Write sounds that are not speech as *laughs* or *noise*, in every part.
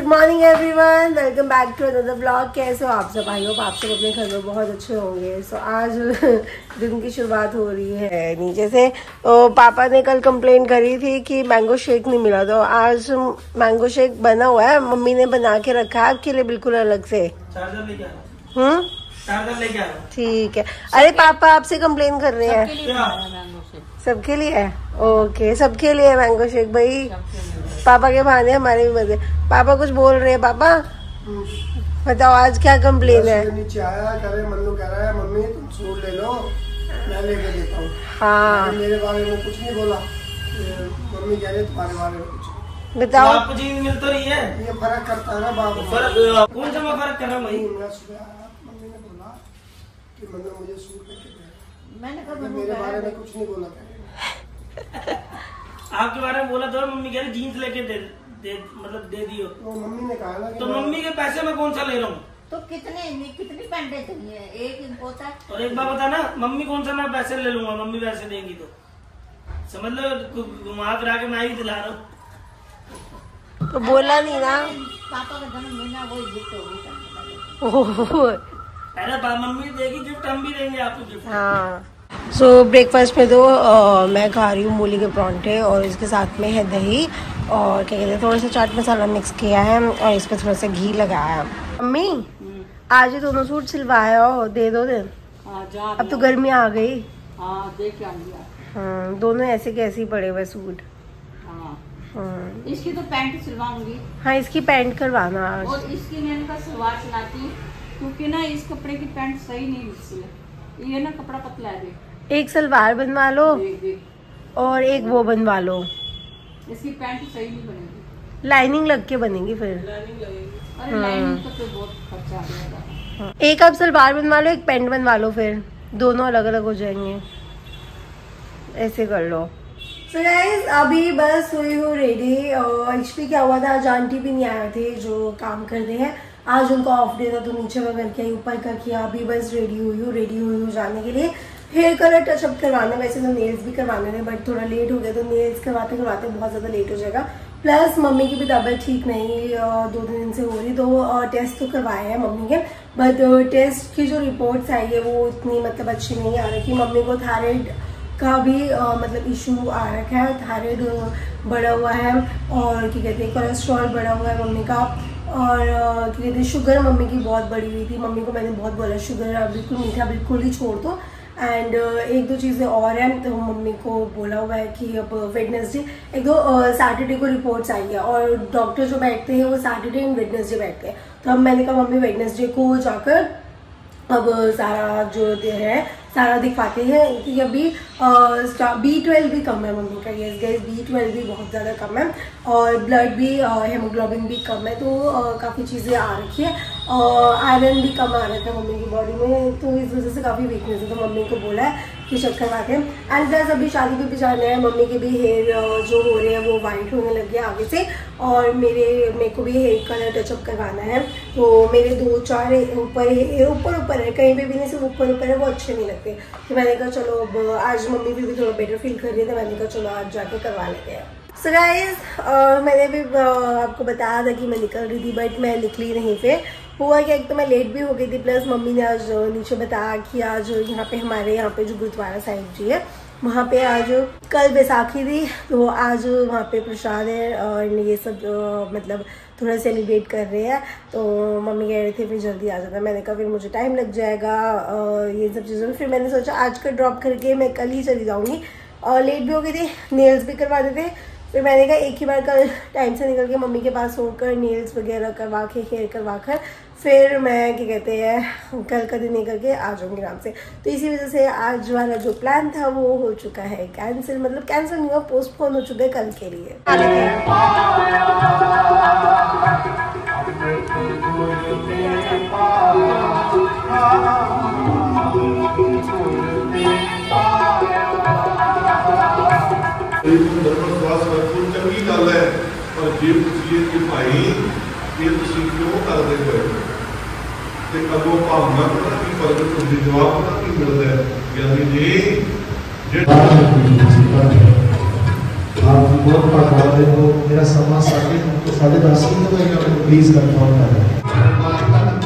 Good morning everyone welcome back to another blog कैसे हो आप सब? आई होप आप सब अपने घर में बहुत अच्छे होंगे। सो so, आज *laughs* दिन की शुरुआत हो रही है नीचे से। तो पापा ने कल कंप्लेन करी थी कि मैंगो शेक नहीं मिला। तो आज मैंगो शेक बना हुआ है। मम्मी ने बना के रखा है आपके लिए बिल्कुल अलग से। चार्जर लेके आ हम्म? ठीक है। अरे पापा आपसे कंप्लेन कर रहे हैं। सबके लिए है ओके सबके लिए? मैंगो शेक भाई। पापा के बहाने हमारे भी मज़े। पापा कुछ बोल रहे हैं पापा? बताओ आज क्या कंप्लेन है? नीचे आया करे मन्नू कह रहा है मम्मी तुम सूट ले लो मैं लेके देता हूँ। हाँ। मेरे बारे में कुछ नहीं बोला। मम्मी कह रही है तुम्हारे बारे में कुछ। तो बताओ। आपको चीज़ मिल तो रही है। ये फ़र्क करता है ना बाप। फ़र्क कौन सा मैं फ़र्क कर रहा हूँ भाई? मैं सुबह मम्मी ने बोला कि मन्नू मुझे सूट लेके दे। मैंने कहा मेरे बारे में कुछ नहीं बोला *laughs* आपके बारे में बोला तो मम्मी कह रही जीन्स लेके दे दे मतलब दे दियो। वो मम्मी ने कहा ना कि तो मम्मी के पैसे मैं कौन सा ले रहा हूँ? तो कितने कितनी पेंटे चाहिए? एक इम्पोता और एक बार बता ना मम्मी कौन सा मैं पैसे ले लूँगा? मम्मी पैसे देंगी तो। समझ लो घुमा फिरा के मैं ही दिला रहा हूँ। तो बोला नहीं ना। पापा का जन्म महीना वही गिफ्ट होगी ओह, अरे बा मम्मी देगी गिफ्ट हम भी देंगे आपको गिफ्ट हाँ। सो so, ब्रेकफास्ट में तो अ, मैं खा रही हूँ मूली के परांठे और इसके साथ में है दही और क्या कहते हैं थोड़ा सा चाट मसाला मिक्स किया है और इस पर थोड़ा सा घी लगाया है। मम्मी आज ही दोनों सूट सिलवाया हो दे दो दिन। हाँ अब तो गर्मी आ गई। हाँ आ हाँ दोनों ऐसे कैसे ही पड़े हुए सूट। हाँ हाँ। इसकी तो पैंट सिलवाऊँगी। हाँ इसकी पैंट करवाना और इसकी मैंने कहा सलवार सिलाती क्योंकि ना इस कपड़े की पैंट सही नहीं सिले ये ना कपड़ा पतला है एक सलवार बनवा लो देख देख और एक वो बनवा लो। इसकी पैंट सही नहीं बनेगी। लाइनिंग लग के बनेगी फिर। अरे लाइनिंग तो फिर बहुत खर्चा आ जाएगा। एक आप सलवार बनवा लो एक पैंट बनवा लो फिर। दोनों अलग अलग हो जाएँगे। ऐसे कर लो। सो गाइस अभी बस हुई हूँ रेडी और एक्चुअली क्या हुआ था? आज आंटी भी नहीं आए थे जो काम करते हैं। आज उनका ऑफ़ डे था तो नीचे का करके आई ऊपर का किया। अभी बस रेडी हुई हूँ रेडी हुई हूँ जाने के लिए। हेयर कलर टचअप करवाना वैसे तो नेल्स भी करवाने थे बट थोड़ा लेट हो गया तो नेल्स करवाते करवाते बहुत ज़्यादा लेट हो जाएगा। प्लस मम्मी की भी तबीयत ठीक नहीं दो तीन दिन से हो रही तो टेस्ट तो करवाए हैं मम्मी के बट टेस्ट की जो रिपोर्ट्स आई है वो इतनी मतलब अच्छी नहीं आ रही मम्मी को थायराइड का भी अ, मतलब इशू आ रखा है थायराइड बढ़ा हुआ है और क्या कहते हैं कोलेस्ट्रॉल बढ़ा हुआ है मम्मी का और क्या कहते हैं शुगर मम्मी की बहुत बढ़ी हुई थी मम्मी को मैंने बहुत बोला शुगर बिल्कुल मीठा बिल्कुल ही छोड़ दो। एंड एक दो चीज़ें और हैं तो मम्मी को बोला हुआ है कि अब वेडनेसडे एक दो सैटरडे को रिपोर्ट्स आई है और डॉक्टर जो बैठते हैं वो सैटरडे एंड वेडनेसडे बैठते हैं। तो अब मैंने कहा, मम्मी वेडनेसडे को जाकर अब सारा जो है, सारा दिखाते हैं कि अभी बी ट्वेल्व भी कम है मम्मी का। यस गैस बी ट्वेल्व भी बहुत ज़्यादा कम है और ब्लड भी हेमोग्लोबिन भी कम है तो काफ़ी चीज़ें आ रखी है। और आयरन भी कम आ रखा है मम्मी की बॉडी में तो इस वजह से काफ़ी वीकनेस है तो मम्मी को बोला है कि चेक करवाते हैं एंड प्लस अभी शादी पे भी जाना है मम्मी के भी हेयर जो हो रहे हैं वो वाइट होने लग गया आगे से और मेरे मेरे को भी हेयर कलर टचअप करवाना है। तो मेरे दो चार ऊपर ऊपर ऊपर है कहीं पे भी नहीं सिर्फ़ ऊपर ऊपर है वो अच्छे नहीं लगते। तो मैंने कहा चलो अब आज मम्मी भी, भी थोड़ा बेटर फील कर रही है तो मैंने कहा चलो आज जाके करवा लेते हैं। सो गाइज़ मैंने भी uh, आपको बताया था कि मैं निकल रही थी बट मैं निकली नहीं फिर। हुआ क्या एक तो मैं लेट भी हो गई थी प्लस मम्मी ने आज नीचे बताया कि आज यहाँ पे हमारे यहाँ पे जो गुरुद्वारा साहिब जी है, वहाँ पे आज कल बैसाखी थी तो आज वहाँ पे प्रसाद है और ये सब मतलब थोड़ा सेलिब्रेट कर रहे हैं तो मम्मी कह रहे थे, फिर जल्दी आ जाता मैंने कहा, फिर मुझे टाइम लग जाएगा। ये सब चीज़ों में, फिर मैंने सोचा, आज का ड्रॉप करके मैं कल ही चली जाऊँगी। और लेट भी हो गई थी नेल्स भी करवा देते फिर मैंने कहा, एक ही बार कल टाइम से निकल के मम्मी के पास होकर नेल्स वगैरह करवा के हेयर करवा कर, फिर मैं, क्या कहते हैं, कल का दिन निकल के आ जाऊँगी आराम से। तो इसी वजह से आज वाला जो प्लान था, वो हो चुका है। कैंसिल मतलब कैंसिल नहीं हुआ पोस्टपोन हो चुका है कल के लिए। ਪੁੱਛੀਏ ਕਿ ਭਾਈ ਇਹ ਤੁਸੀਂ ਕਿਉਂ ਕਰਦੇ ਪਏ ਹੋ? ਤੇ ਅੱਗੋਂ ਭਾਵਨਾ ਪਤਾ ਕੀ ਪ੍ਰਗਟ ਹੁੰਦੀ ਜਵਾਬ ਪਤਾ ਕੀ ਮਿਲਦਾ ਹੈ ਯਾਨੀ ਜੀ ਜਿਹੜਾ आप बहुत बात कर रहे हो मेरा समा साढ़े तो साढ़े दस ही तो मैं आपको प्लीज कंफर्म कर रहा हूँ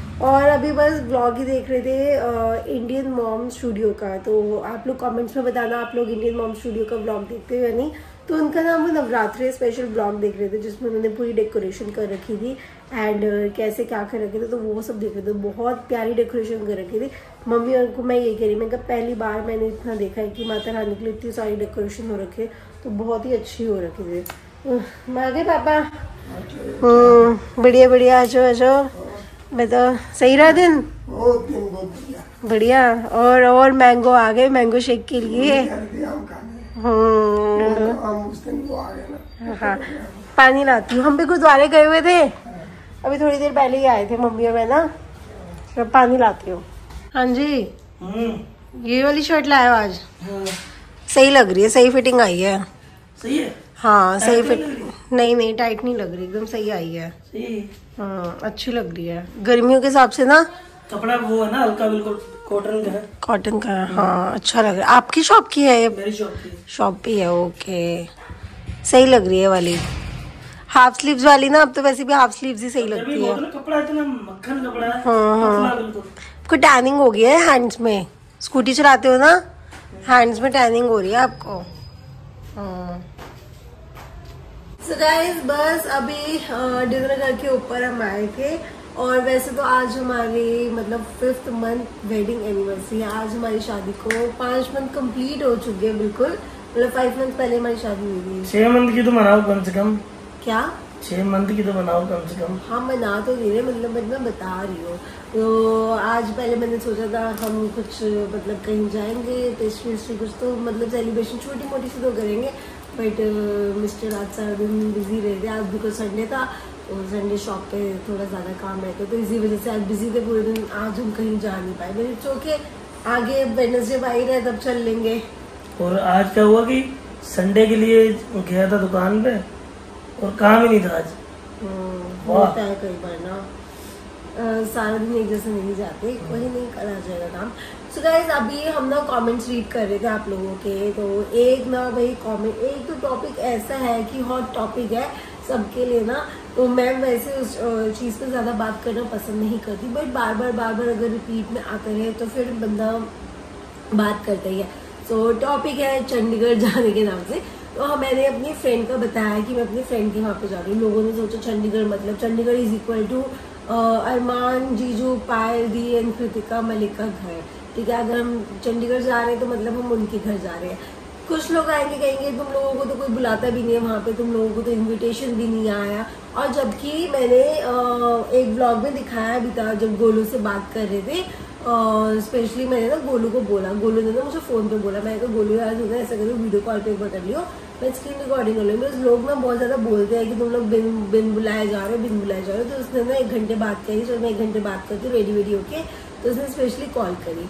और अभी बस ब्लॉग ही देख रहे थे इंडियन मॉम स्टूडियो का। तो आप लोग कमेंट्स में बताना आप लोग इंडियन मॉम स्टूडियो का ब्लॉग देखते हो या नहीं? तो उनका नाम वो नवरात्रि स्पेशल ब्लॉग देख रहे थे जिसमें उन्होंने पूरी डेकोरेशन कर रखी थी। एंड कैसे क्या कर रखे थे तो वो सब देख रहे थे। बहुत प्यारी डेकोरेशन कर रखी थी। मम्मी और को मैं ये कह रही मैं कहा पहली बार मैंने इतना देखा है कि माता रानी के लिए इतनी सारी डेकोरेशन हो रखी है तो बहुत ही अच्छी हो रखी थी। मैं पापा। हम्म, बढ़िया बढ़िया आ जाओ आ जाओ। बताओ सही रहा दिन? बढ़िया बढ़िया। और और मैंगो आ गए मैंगो शेक के लिए? हम्म। ना। हाँ। पानी लाती हूँ। हम भी गुरुद्वारे गए हुए थे। अभी थोड़ी देर पहले ही आए थे मम्मी और मैं ना। तो पानी लाती हूँ। हाँ जी। हम्म। ये वाली शर्ट लाए हो आज? हाँ, सही लग रही है सही फिटिंग आई है। सही है? हाँ सही Tight फिट नहीं नहीं टाइट नहीं लग रही एकदम सही आई है। सही? हाँ अच्छी लग रही है। गर्मियों के हिसाब से ना? कपड़ा वो है ना हल्का बिल्कुल कॉटन का है। कॉटन का है हाँ अच्छा लग रहा है। आपकी शॉप की है? ये मेरी शॉप की। शॉप भी है ओके सही लग रही है वाली। हाफ़ स्लीव्स वाली ना अब तो वैसे भी हाफ़ स्लीव्स ही सही लगती है। कपड़ा इतना मक्खन कपड़ा है हाँ, हाँ। आपको टैनिंग हो गई है हैंड्स में? स्कूटी चलाते हो ना? हैंड्स में टैनिंग हो रही है आपको? सो गाइस बस अभी डिनर करके ऊपर हम आए थे और वैसे तो आज हमारी मतलब फिफ्थ मंथ वेडिंग एनिवर्सरी है। आज हमारी शादी को पाँच मंथ कंप्लीट हो चुके हैं बिल्कुल। मतलब फाइव मंथ पहले हमारी शादी हुई थी। छह मंथ की तो मनाओ कम से कम। क्या? छह मंथ की तो बनाओ कम से कम। हाँ मना तो नहीं रहे मतलब मैं मैं बता रही हूँ। तो आज पहले मैंने सोचा था हम कुछ मतलब कहीं जाएँगे पेस्ट्री वेस्ट्री कुछ तो मतलब सेलिब्रेशन छोटी मोटी सी तो करेंगे। बट मिस्टर आज सारा दिन बिज़ी रह थे आज बिकॉज़ संडे था और संडे शॉप पे थोड़ा ज़्यादा काम रहता तो इसी वजह से आज बिज़ी थे पूरे दिन आज हम कहीं जा नहीं पाए। मेरे चौके आगे वेडनेसडे भाई रहे तब चल लेंगे। और आज क्या हुआ कि संडे के लिए गया था दुकान पे और काम ही नहीं था आज। हम्म, होता है कई बार ना। सारा दिन एक जैसे नहीं जाते वही नहीं करा जाएगा काम। सो गाइज़ अभी हम ना कमेंट्स रीड कर रहे थे आप लोगों के तो एक ना भाई कमेंट एक तो टॉपिक ऐसा है कि हॉट टॉपिक है सबके लिए ना तो मैं वैसे उस चीज़ पे ज़्यादा बात करना पसंद नहीं करती बट बार बार बार बार अगर रिपीट में आता रहे तो फिर बंदा बात करता ही है। सो टॉपिक है चंडीगढ़ जाने के नाम से तो हाँ मैंने अपनी फ्रेंड को बताया कि मैं अपनी फ्रेंड के वहाँ पे जा रही हूँ। लोगों ने सोचा चंडीगढ़ मतलब Chandigarh is equal to Arman, जीजू, पायल, दी, एंड कृतिका, मलिक का घर। ठीक है, अगर हम चंडीगढ़ जा रहे हैं तो मतलब हम उनके घर जा रहे हैं। कुछ लोग आएँगे, कहेंगे, तुम लोगों को तो कोई बुलाता भी नहीं है वहाँ पे, तुम लोगों को तो इनविटेशन भी नहीं आया। और जबकि मैंने एक ब्लॉग में दिखाया भी था, जब गोलू से बात कर रहे थे स्पेशली मैंने ना गोलू को बोला। गोलू ने ना मुझे फ़ोन पे बोला। मैंने कहा, गोलू यार तुमने ऐसा करो वीडियो कॉल पे एक बार कर लियो मैं स्क्रीन रिकॉर्डिंग कर मेरे लोग ना बहुत ज़्यादा बोलते हैं कि तुम लोग बिन बिन बुलाए जा रहे हो, बिन बुलाए जा रहे हो। तो उसने ना एक घंटे बात करी तो मैं एक घंटे बात करती हूँ रेडी वेडी होके तो उसने स्पेशली कॉल करी।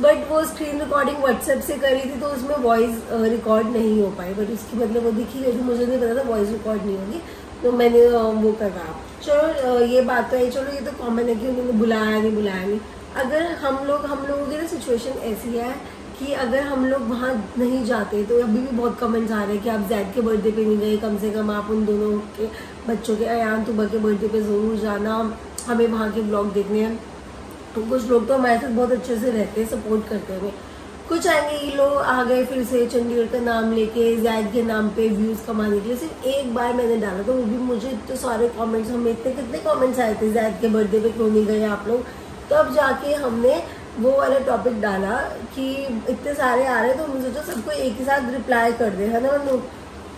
बट वो स्क्रीन रिकॉर्डिंग व्हाट्सएप से करी थी तो उसमें वॉइस रिकॉर्ड नहीं हो पाई बट उसकी मतलब वो दिखी गई थी, मुझे नहीं पता था वॉइस रिकॉर्ड नहीं होगी तो मैंने वो करा चलो ये बात तो है चलो ये तो कॉमन है कि उन्होंने बुलाया नहीं बुलाया नहीं। अगर हम लोग, हम लोगों की ना सिचुएशन ऐसी है कि अगर हम लोग वहाँ नहीं जाते तो अभी भी बहुत कमेंट्स आ रहे हैं कि आप जैद के बर्थडे पे नहीं गए, कम से कम आप उन दोनों के बच्चों के अयान तुबा के बर्थडे पे ज़रूर जाना, हमें वहाँ के ब्लॉग देखने हैं। तो कुछ लोग तो हमारे साथ बहुत अच्छे से रहते हैं सपोर्ट करते हैं। हमें कुछ आएँगे ये लोग आ गए फिर से चंडीगढ़ का नाम लेके जैद के नाम पे व्यूज़ कमाने के लिए। सिर्फ़ एक बार मैंने डाला तो वो भी मुझे इतने सारे कमेंट्स हमें इतने कितने कमेंट्स आए थे जैद के बर्थडे पे क्यों नहीं गए आप लोग? तब जाके हमने वो वाला टॉपिक डाला कि इतने सारे आ रहे हैं तो हमने सोचा सबको एक ही साथ रिप्लाई कर दे है ना मनु?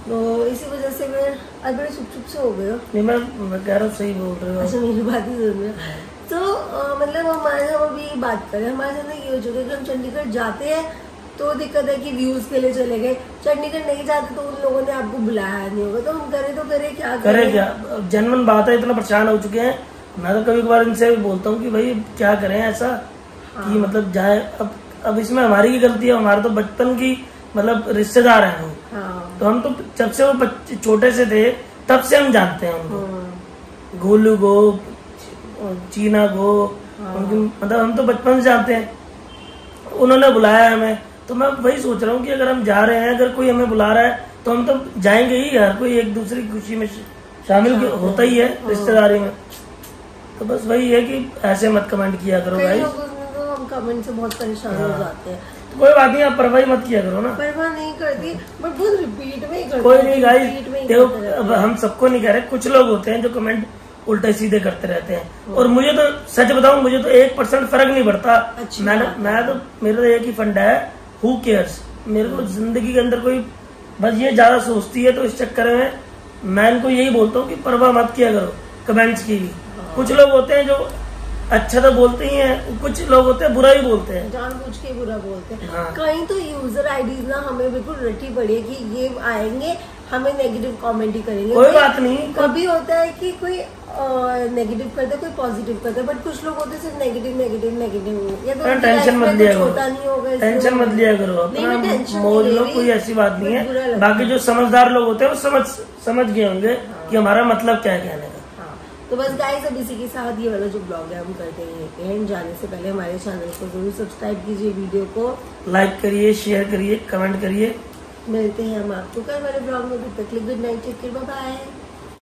तो इसी वजह से मैं आज बड़े चुप चुप से हो गए हो। नहीं मैं मैं कह रहा सही बोल रहे हो। अच्छा मेरी बात ही सुन रहे हो। तो अ, मतलब हमारे हम अभी बात करें हमारे साथ ये हो चुका है कि हम चंडीगढ़ जाते हैं तो दिक्कत है कि व्यूज़ के लिए चले गए। चंडीगढ़ नहीं जाते तो उन लोगों ने आपको बुलाया नहीं होगा तो हम करें तो करें क्या करे? क्या? जनमन बात है इतना परेशान हो चुके हैं। मैं तो कभी कभार इनसे भी बोलता हूँ कि भाई क्या करें ऐसा? कि मतलब जाए अब अब इसमें हमारी ही गलती है हमारे तो बचपन की मतलब रिश्तेदार हैं वो। हाँ। तो हम तो जब से वो छोटे से थे तब से हम जानते हैं उनको। हाँ, गोलू गो चीना गो उनकी मतलब हम तो बचपन से जानते हैं। उन्होंने बुलाया हमें। तो मैं वही सोच रहा हूँ कि अगर हम जा रहे हैं अगर कोई हमें बुला रहा है तो हम तो जाएँगे ही यार। कोई एक दूसरे की खुशी में शामिल हाँ, होता ही है रिश्तेदारी में। तो बस वही है कि ऐसे मत कमेंट किया करो भाई। तो हम कमेंट से बहुत परेशान हो जाते हैं। कोई बात नहीं आप परवाही मत किया करो ना। परवाह नहीं करती बट बहुत रिपीट में ही करते कोई नहीं गाइस देखो अब हम सबको नहीं कह रहे कुछ लोग होते हैं जो कमेंट उल्टे सीधे करते रहते हैं। और मुझे तो सच बताऊँ मुझे तो एक परसेंट फ़र्क नहीं पड़ता। अच्छी। मैं मैं तो मेरा तो एक ही फंड है हु केयर्स मेरे को ज़िंदगी के अंदर कोई बस ये ज़्यादा सोचती है तो इस चक्कर में मैं इनको यही बोलता हूँ कि परवाह मत किया करो कमेंट्स की भी। कुछ लोग होते हैं जो अच्छा तो बोलते ही हैं कुछ लोग होते हैं बुरा ही बोलते हैं। जानबूझ के बुरा बोलते हैं। हाँ। कहीं तो यूज़र आईडीज ना हमें बिल्कुल रटी पड़ी है कि ये आएँगे हमें नेगेटिव कमेंट ही करेंगे। कोई बात नहीं। कभी होता है कि कोई नेगेटिव करता कोई पॉजिटिव करता बट कुछ लोग होते सिर्फ़ नेगेटिव नेगेटिव नेगेटिव या तो टेंशन मत लिया करो। टेंशन मत लिया करो। नहीं, मैं अपना tension मौज नहीं ले कोई ऐसी बात नहीं है। बाकी जो समझदार लोग होते हैं वो समझ समझ गए होंगे कि हमारा मतलब क्या है कहने का। हाँ, तो बस गाइस अब इसी के साथ ये वाला जो ब्लॉग है हम करते हैं एंड जाने से पहले हमारे चैनल को ज़रूर सब्सक्राइब कीजिए वीडियो को। लाइक करिए शेयर करिए कमेंट करिए। मिलते हैं हम आपको कल वाले ब्लॉग में। तब तक गुड नाइट टेक बाय